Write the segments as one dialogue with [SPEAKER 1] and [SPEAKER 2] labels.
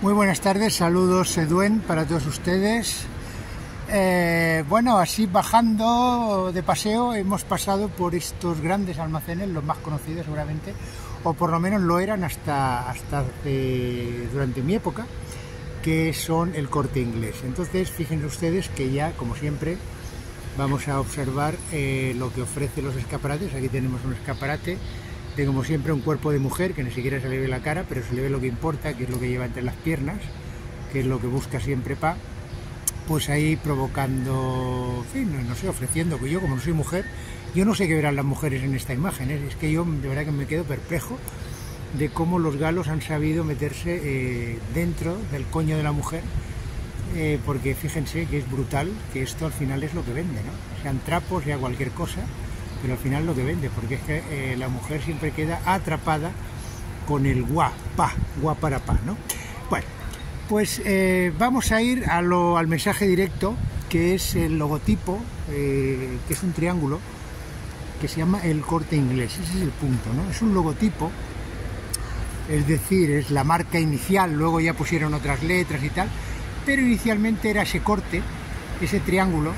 [SPEAKER 1] Muy buenas tardes, saludos Eduen para todos ustedes. Eh, bueno, así bajando de paseo hemos pasado por estos grandes almacenes, los más conocidos seguramente, o por lo menos lo eran hasta, hasta durante mi época, que son el corte inglés. Entonces, fíjense ustedes que ya, como siempre, vamos a observar eh, lo que ofrece los escaparates. Aquí tenemos un escaparate como siempre un cuerpo de mujer que ni siquiera se le ve la cara, pero se le ve lo que importa, que es lo que lleva entre las piernas, que es lo que busca siempre Pa, pues ahí provocando, fin, no, sé, ofreciendo, que yo como no soy mujer, yo no sé qué verán las mujeres en esta imagen, ¿eh? es que yo de verdad que me quedo perplejo de cómo los galos han sabido meterse eh, dentro del coño de la mujer, eh, porque fíjense que es brutal, que esto al final es lo que vende, ¿no? sean trapos, sea cualquier cosa, pero al final lo que vende, porque es que eh, la mujer siempre queda atrapada con el gua, pa, gua para pa, ¿no? Bueno, pues eh, vamos a ir al mensaje directo, que es el logotipo, eh, que es un triángulo, que se llama el corte inglés, ese es el punto, ¿no? Es un logotipo, es decir, es la marca inicial, luego ya pusieron otras letras y tal, pero inicialmente era ese corte, ese triángulo,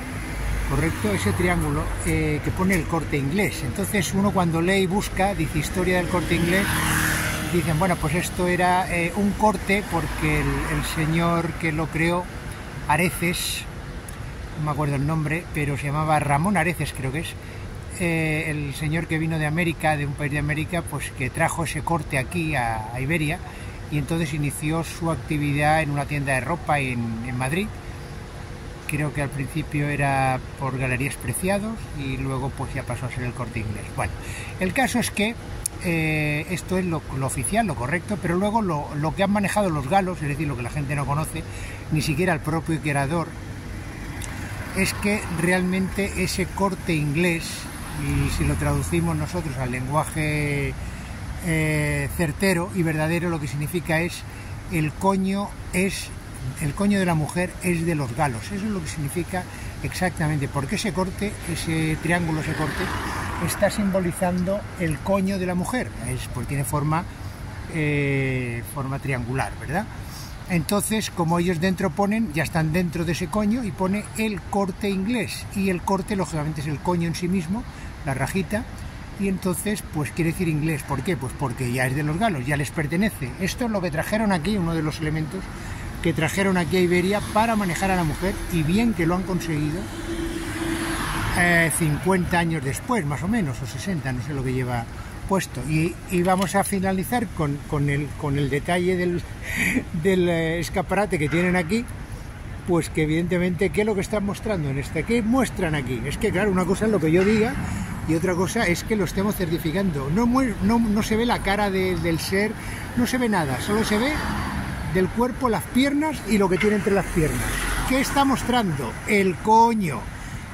[SPEAKER 1] correcto, ese triángulo eh, que pone el corte inglés. Entonces uno cuando lee y busca, dice historia del corte inglés, dicen, bueno, pues esto era eh, un corte porque el, señor que lo creó, Areces, no me acuerdo el nombre, pero se llamaba Ramón Areces creo que es, eh, el señor que vino de América, de un país de América, pues que trajo ese corte aquí a, Iberia y entonces inició su actividad en una tienda de ropa en Madrid creo que al principio era por Galerías Preciados y luego pues ya pasó a ser el corte inglés. Bueno, el caso es que eh, esto es lo, oficial, lo correcto, pero luego lo, que han manejado los galos, es decir, lo que la gente no conoce, ni siquiera el propio creador, es que realmente ese corte inglés, y si lo traducimos nosotros al lenguaje eh, certero y verdadero, lo que significa es el coño es el coño de la mujer es de los galos. Eso es lo que significa exactamente, porque ese corte, ese triángulo, ese corte, está simbolizando el coño de la mujer, es, porque tiene forma, eh, forma triangular, ¿verdad? Entonces, como ellos dentro ponen, ya están dentro de ese coño y pone el corte inglés. Y el corte, lógicamente, es el coño en sí mismo, la rajita. Y entonces, pues quiere decir inglés. ¿Por qué? Pues porque ya es de los galos, ya les pertenece. Esto es lo que trajeron aquí, uno de los elementos que trajeron aquí a Iberia para manejar a la mujer y bien que lo han conseguido 50 eh, años después, más o menos, o 60, no sé lo que lleva puesto. Y, vamos a finalizar con, con, el, con el detalle del, del eh, escaparate que tienen aquí, pues que evidentemente, ¿qué es lo que están mostrando en este? ¿Qué muestran aquí? Es que, claro, una cosa es lo que yo diga y otra cosa es que lo estemos certificando. No, no, no se ve la cara del ser, no se ve nada, solo se ve del cuerpo, las piernas y lo que tiene entre las piernas. ¿Qué está mostrando? El coño.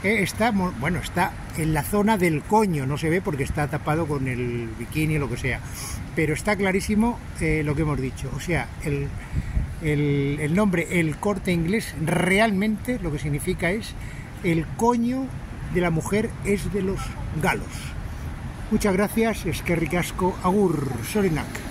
[SPEAKER 1] Eh, está, bueno, está en la zona del coño, no se ve porque está tapado con el bikini o lo que sea, pero está clarísimo eh, lo que hemos dicho. O sea, el, el nombre, el corte inglés, realmente lo que significa es el coño de la mujer es de los galos. Muchas gracias, es que ricasco, agur, Sorinak.